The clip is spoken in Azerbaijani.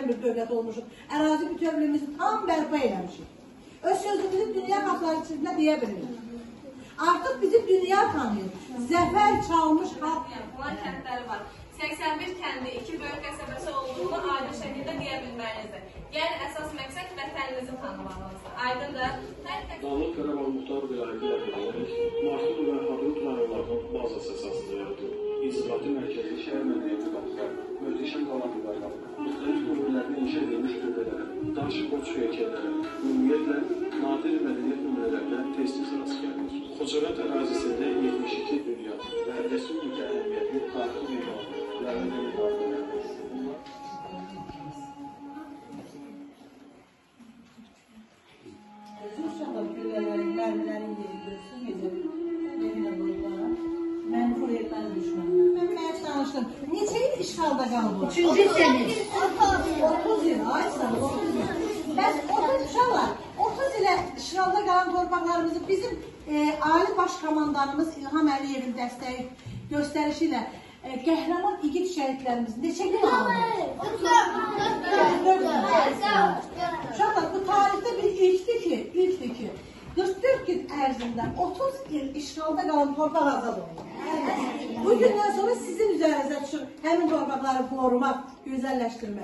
möhtəşəm bir dövlət olmuşuq. Ərazi bütövlüyümüzü tam bərpa eləmişik. Öz sözümüzü dünya xalqları içində deyə bilirik. Artıq bizi dünya tanıyır. Zəfər çalmış xalq Olan kəndləri var. 81 kəndi, iki böyük qəsəbəsi olduğunu aydın şəkildə deyə bilməliyizdir. Yəni əsas məqsəd vətəninizi tanımağınızdır. Aydındır? Dağlıq Qarabağ Muxtar Vilayəti Antikot heykelleri, ümumiyyətlə nadir mədəniyyət nümunələrinə tez-tez rast gəlinir. Xocavənd ərazisində 72 dünya və Respublika əhəmiyyətli tarixi memarlıq və mədəni Mən bu yerdən düşməm. Mən mənə danışdım. İşğalda qaldı? Üçüncü sene. 30 il, ay ol, 30 il. Bəs 30 uşaqlar, 30 ilə işğalda qalan torpaqlarımızı bizim e, ali baş komandanımız İlham Əliyevin dəstəyi göstərişi ilə e, qəhrəman igid şəhidlərimiz neçə gün aldı? Uşaqlar, bu tarixdə bir ilkdir ki, ilkdir ki, 44 gün ərzində 30 il işğalda qalan torpaq azad olundu. Bu düşür həmin torpaqları qorumaq, gözəlləşdirmək.